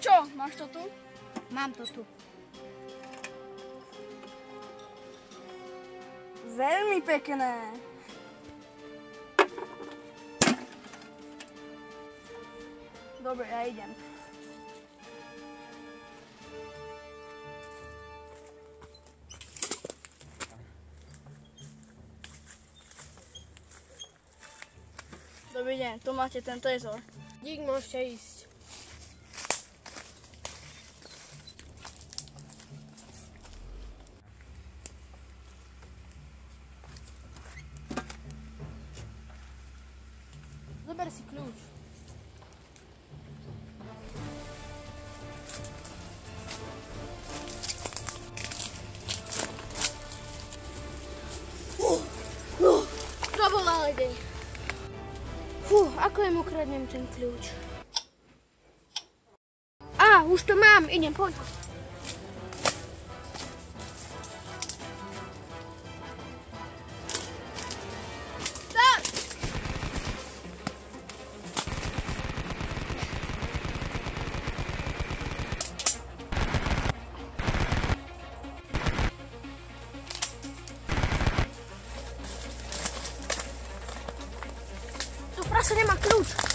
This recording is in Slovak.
čo, máš to tu? Mám to tu. Veľmi pekné. Dobre, ja idem. Dobrý deň, tu máte ten trezor. Dík, môžete ísť. вибери си ключ. Ну, пробували день. Фу, а коли ми крадемо цей ключ? А, уж то мам, і не понял. Dat is alleen maar kloot.